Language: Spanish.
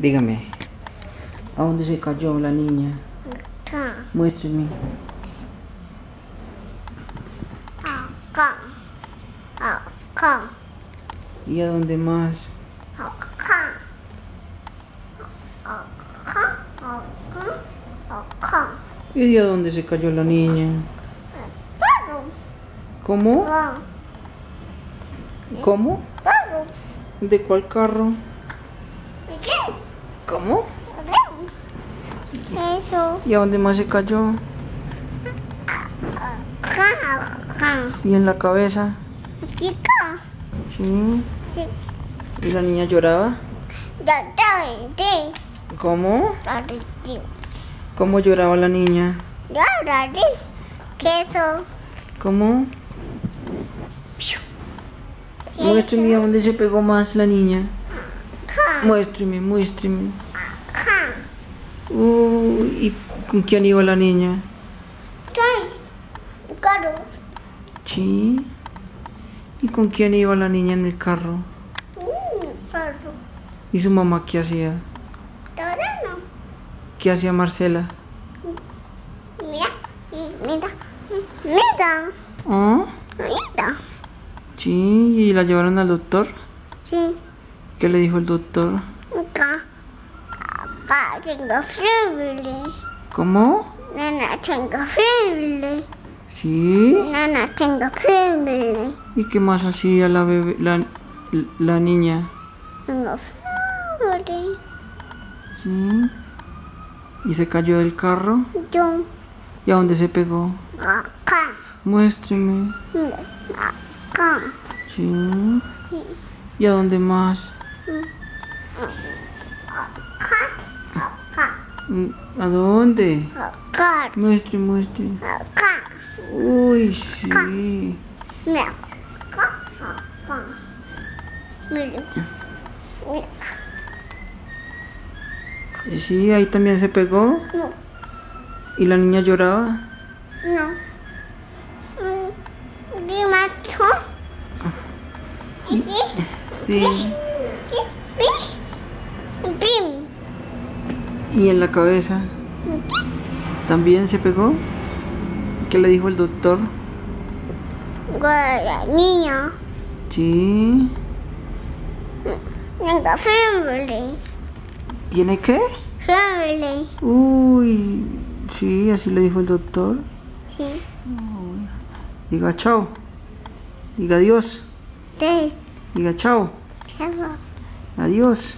Dígame, ¿a dónde se cayó la niña? Acá. Muéstreme. Acá. Acá. ¿Y a dónde más? Acá. Acá. Acá. Acá. ¿Y a dónde se cayó la niña? Perro. ¿Cómo? Ah, ¿Cómo? Perro. ¿De cuál carro? ¿Y qué? ¿Cómo? Eso. ¿Y a dónde más se cayó? ¿Y en la cabeza? Chica. Sí. Sí. ¿Y la niña lloraba? ¿Cómo? ¿Cómo lloraba la niña? Ya. Queso. ¿Cómo? A dónde se pegó más la niña. Muéstreme, muéstreme. Uy, ¿y con quién iba la niña? Caro. Sí. ¿Y con quién iba la niña en el carro? Mm, Caro. ¿Y su mamá qué hacía? Ahora no. ¿Qué hacía Marcela? Mira. Mira. Mira. ¿Ah? Mira. Sí, ¿y la llevaron al doctor? Sí. ¿Qué le dijo el doctor? Acá tengo fiebre. ¿Cómo? Nana, tengo fiebre. Sí. Nana, tengo fiebre. ¿Y qué más hacía la bebé, la, la niña? Tengo fiebre. Sí. ¿Y se cayó del carro? Yo. ¿Y a dónde se pegó? Acá. Muéstreme. Acá. Sí. Sí. ¿Y a dónde más? ¿A dónde? Acá. Muestre, muestre. Acá. Uy, sí. Mira. Acá. Acá. Mira. Mira. Sí, ahí también se pegó. No. ¿Y la niña lloraba? No. Mm, ¿Qué macho? ¿Y sí? Sí. ¿Y en la cabeza? ¿También se pegó? ¿Qué le dijo el doctor? Niña. Sí. ¿Tiene qué? Fiebre. Uy, sí, así le dijo el doctor. Sí. Diga chao. Diga adiós. Tres. Diga chao. Chavo. Adiós.